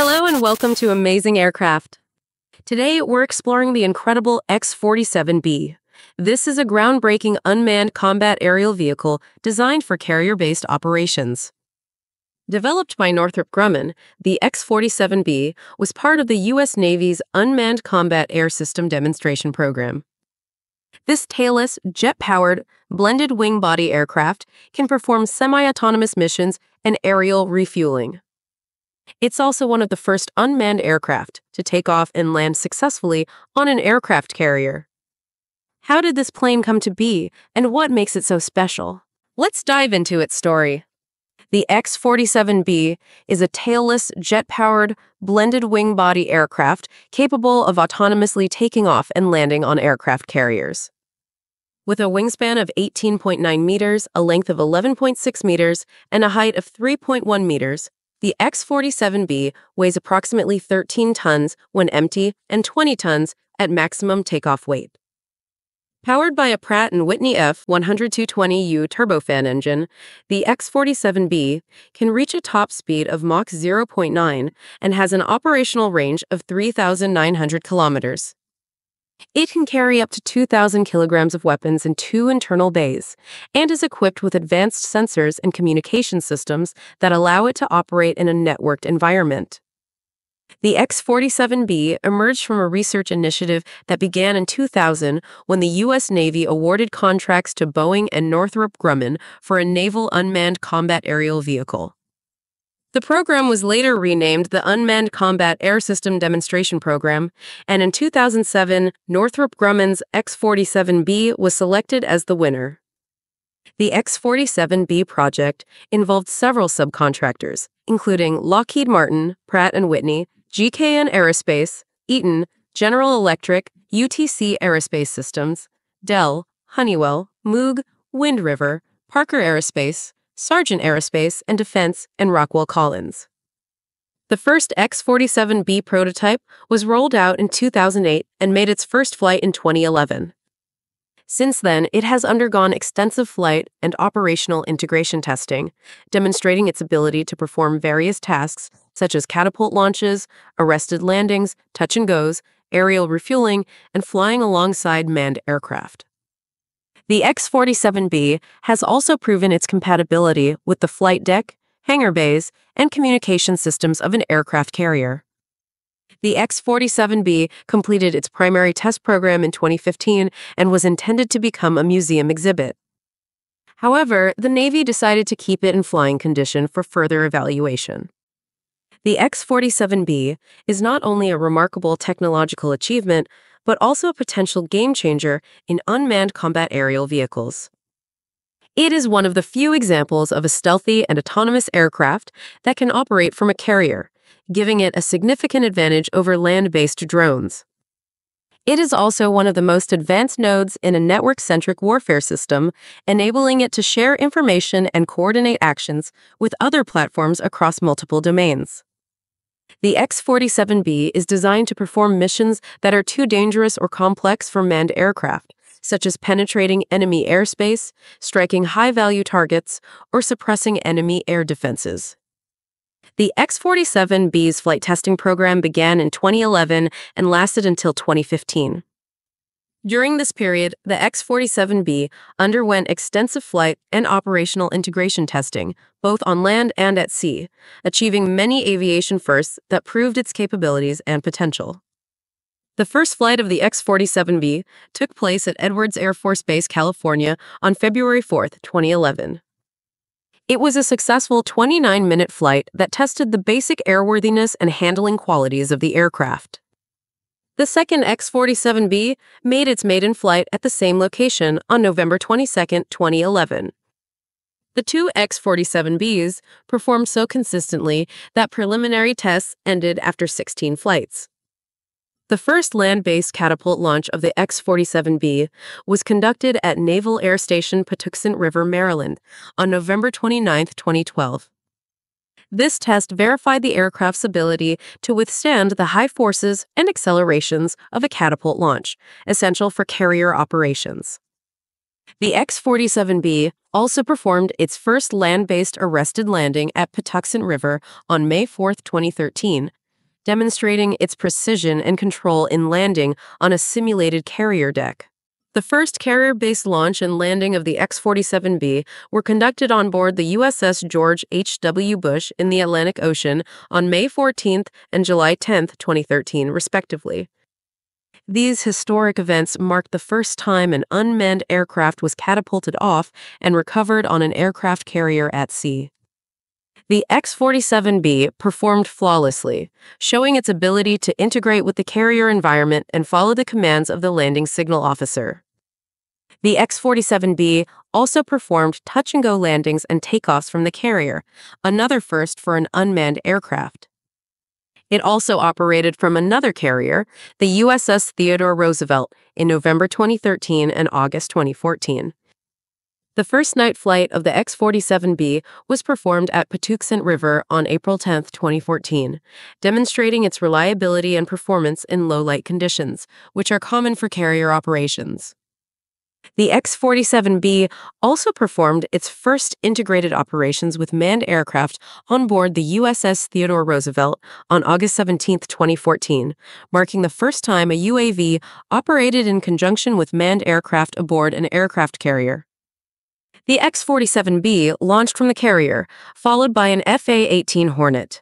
Hello and welcome to Amazing Aircraft. Today we're exploring the incredible X 47B. This is a groundbreaking unmanned combat aerial vehicle designed for carrier based operations. Developed by Northrop Grumman, the X 47B was part of the U.S. Navy's Unmanned Combat Air System Demonstration Program. This tailless, jet powered, blended wing body aircraft can perform semi autonomous missions and aerial refueling. It's also one of the first unmanned aircraft to take off and land successfully on an aircraft carrier. How did this plane come to be, and what makes it so special? Let's dive into its story. The X 47B is a tailless, jet powered, blended wing body aircraft capable of autonomously taking off and landing on aircraft carriers. With a wingspan of 18.9 meters, a length of 11.6 meters, and a height of 3.1 meters, the X 47B weighs approximately 13 tons when empty and 20 tons at maximum takeoff weight. Powered by a Pratt & Whitney F100-220U turbofan engine, the X47B can reach a top speed of Mach 0.9 and has an operational range of 3,900 kilometers. It can carry up to 2,000 kilograms of weapons in two internal bays and is equipped with advanced sensors and communication systems that allow it to operate in a networked environment. The X 47B emerged from a research initiative that began in 2000 when the U.S. Navy awarded contracts to Boeing and Northrop Grumman for a naval unmanned combat aerial vehicle. The program was later renamed the Unmanned Combat Air System Demonstration Program, and in 2007, Northrop Grumman's X 47B was selected as the winner. The X 47B project involved several subcontractors, including Lockheed Martin, Pratt & Whitney, GKN Aerospace, Eaton, General Electric, UTC Aerospace Systems, Dell, Honeywell, Moog, Wind River, Parker Aerospace, Sargent Aerospace and Defense, and Rockwell Collins. The first X 47B prototype was rolled out in 2008 and made its first flight in 2011. Since then, it has undergone extensive flight and operational integration testing, demonstrating its ability to perform various tasks such as catapult launches, arrested landings, touch and goes, aerial refueling, and flying alongside manned aircraft. The X 47B has also proven its compatibility with the flight deck, hangar bays, and communication systems of an aircraft carrier. The X 47B completed its primary test program in 2015 and was intended to become a museum exhibit. However, the Navy decided to keep it in flying condition for further evaluation. The X 47B is not only a remarkable technological achievement, but also a potential game changer in unmanned combat aerial vehicles. It is one of the few examples of a stealthy and autonomous aircraft that can operate from a carrier, giving it a significant advantage over land based drones. It is also one of the most advanced nodes in a network centric warfare system, enabling it to share information and coordinate actions with other platforms across multiple domains. The X 47B is designed to perform missions that are too dangerous or complex for manned aircraft, such as penetrating enemy airspace, striking high value targets, or suppressing enemy air defenses. The X 47B's flight testing program began in 2011 and lasted until 2015. During this period, the X 47B underwent extensive flight and operational integration testing, both on land and at sea, achieving many aviation firsts that proved its capabilities and potential. The first flight of the X 47B took place at Edwards Air Force Base, California on February 4, 2011. It was a successful 29 minute flight that tested the basic airworthiness and handling qualities of the aircraft. The second X 47B made its maiden flight at the same location on November 22, 2011. The two X 47Bs performed so consistently that preliminary tests ended after 16 flights. The first land based catapult launch of the X 47B was conducted at Naval Air Station Patuxent River, Maryland, on November 29, 2012. This test verified the aircraft's ability to withstand the high forces and accelerations of a catapult launch, essential for carrier operations. The X 47B also performed its first land based arrested landing at Patuxent River on May 4, 2013, demonstrating its precision and control in landing on a simulated carrier deck. The first carrier based launch and landing of the X 47B were conducted on board the USS George H.W. Bush in the Atlantic Ocean on May 14 and July 10, 2013, respectively. These historic events marked the first time an unmanned aircraft was catapulted off and recovered on an aircraft carrier at sea. The X 47B performed flawlessly, showing its ability to integrate with the carrier environment and follow the commands of the landing signal officer. The X 47B also performed touch and go landings and takeoffs from the carrier, another first for an unmanned aircraft. It also operated from another carrier, the USS Theodore Roosevelt, in November 2013 and August 2014. The first night flight of the X 47B was performed at Patuxent River on April 10, 2014, demonstrating its reliability and performance in low light conditions, which are common for carrier operations. The X 47B also performed its first integrated operations with manned aircraft on board the USS Theodore Roosevelt on August 17, 2014, marking the first time a UAV operated in conjunction with manned aircraft aboard an aircraft carrier. The X 47B launched from the carrier, followed by an FA 18 Hornet.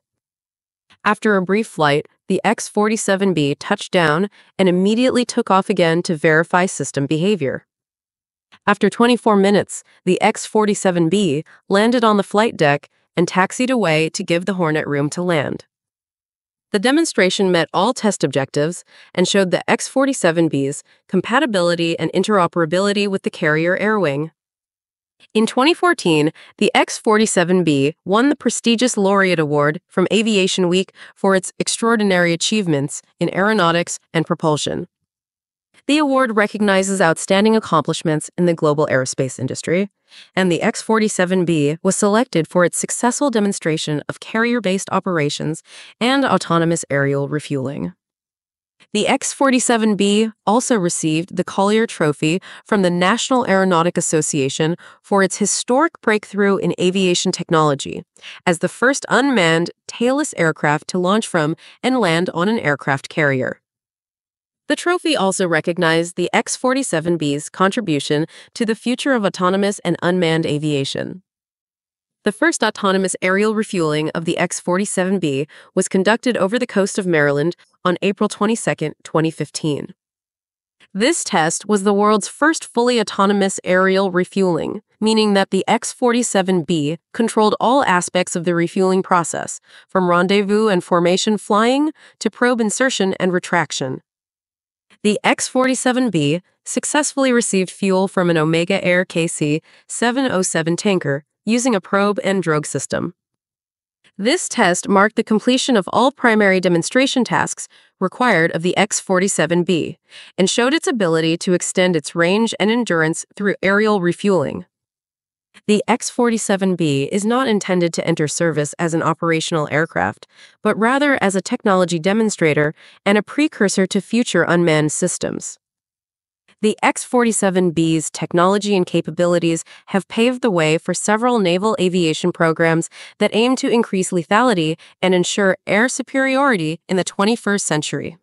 After a brief flight, the X 47B touched down and immediately took off again to verify system behavior. After 24 minutes, the X 47B landed on the flight deck and taxied away to give the Hornet room to land. The demonstration met all test objectives and showed the X 47B's compatibility and interoperability with the carrier air wing. In 2014, the X 47B won the prestigious Laureate Award from Aviation Week for its extraordinary achievements in aeronautics and propulsion. The award recognizes outstanding accomplishments in the global aerospace industry, and the X 47B was selected for its successful demonstration of carrier based operations and autonomous aerial refueling. The X 47B also received the Collier Trophy from the National Aeronautic Association for its historic breakthrough in aviation technology as the first unmanned, tailless aircraft to launch from and land on an aircraft carrier. The trophy also recognized the X 47B's contribution to the future of autonomous and unmanned aviation. The first autonomous aerial refueling of the X 47B was conducted over the coast of Maryland on April 22, 2015. This test was the world's first fully autonomous aerial refueling, meaning that the X 47B controlled all aspects of the refueling process, from rendezvous and formation flying to probe insertion and retraction. The X 47B successfully received fuel from an Omega Air KC 707 tanker using a probe and drogue system. This test marked the completion of all primary demonstration tasks required of the X 47B and showed its ability to extend its range and endurance through aerial refueling. The X 47B is not intended to enter service as an operational aircraft, but rather as a technology demonstrator and a precursor to future unmanned systems. The X 47B's technology and capabilities have paved the way for several naval aviation programs that aim to increase lethality and ensure air superiority in the 21st century.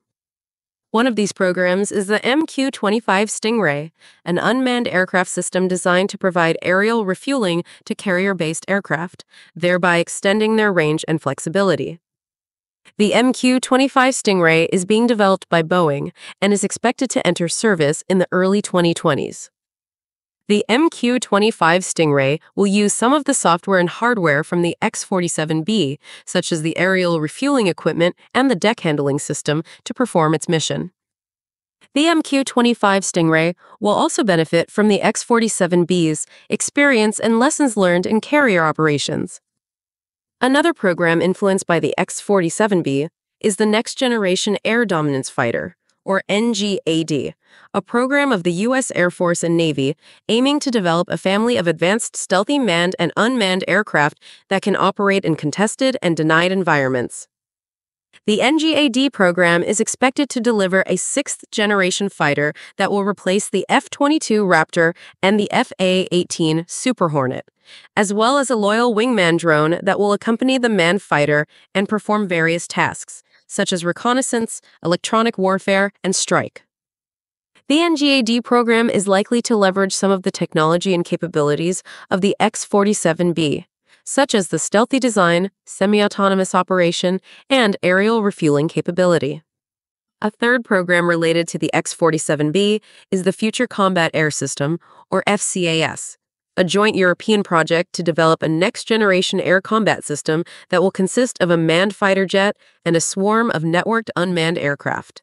One of these programs is the MQ 25 Stingray, an unmanned aircraft system designed to provide aerial refueling to carrier based aircraft, thereby extending their range and flexibility. The MQ 25 Stingray is being developed by Boeing and is expected to enter service in the early 2020s. The MQ-25 Stingray will use some of the software and hardware from the X-47B, such as the aerial refueling equipment and the deck handling system, to perform its mission. The MQ-25 Stingray will also benefit from the X-47B's experience and lessons learned in carrier operations. Another program influenced by the X-47B is the Next Generation Air Dominance Fighter, or NGAD, a program of the U.S. Air Force and Navy aiming to develop a family of advanced stealthy manned and unmanned aircraft that can operate in contested and denied environments. The NGAD program is expected to deliver a sixth generation fighter that will replace the F 22 Raptor and the FA 18 Super Hornet, as well as a loyal wingman drone that will accompany the manned fighter and perform various tasks, such as reconnaissance, electronic warfare, and strike. The NGAD program is likely to leverage some of the technology and capabilities of the X 47B, such as the stealthy design, semi autonomous operation, and aerial refueling capability. A third program related to the X 47B is the Future Combat Air System, or FCAS, a joint European project to develop a next generation air combat system that will consist of a manned fighter jet and a swarm of networked unmanned aircraft.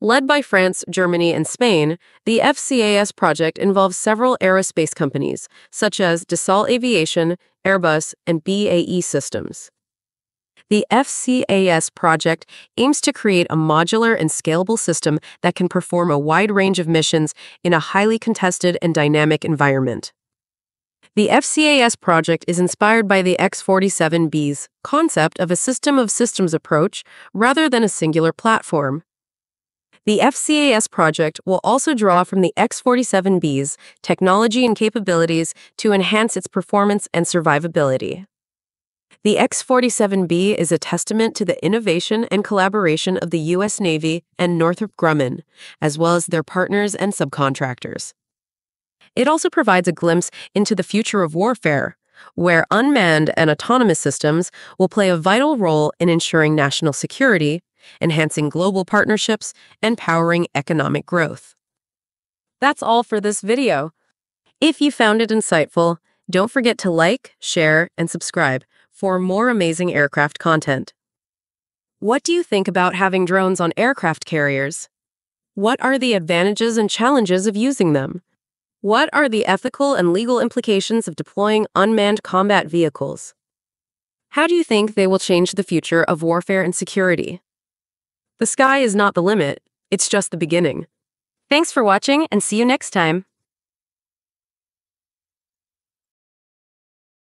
Led by France, Germany, and Spain, the FCAS project involves several aerospace companies, such as Dassault Aviation, Airbus, and BAE Systems. The FCAS project aims to create a modular and scalable system that can perform a wide range of missions in a highly contested and dynamic environment. The FCAS project is inspired by the X 47B's concept of a system of systems approach rather than a singular platform. The FCAS project will also draw from the X 47B's technology and capabilities to enhance its performance and survivability. The X 47B is a testament to the innovation and collaboration of the U.S. Navy and Northrop Grumman, as well as their partners and subcontractors. It also provides a glimpse into the future of warfare, where unmanned and autonomous systems will play a vital role in ensuring national security enhancing global partnerships, and powering economic growth. That's all for this video. If you found it insightful, don't forget to like, share, and subscribe for more amazing aircraft content. What do you think about having drones on aircraft carriers? What are the advantages and challenges of using them? What are the ethical and legal implications of deploying unmanned combat vehicles? How do you think they will change the future of warfare and security? The sky is not the limit, it's just the beginning. Thanks for watching and see you next time.